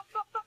stop, stop, stop.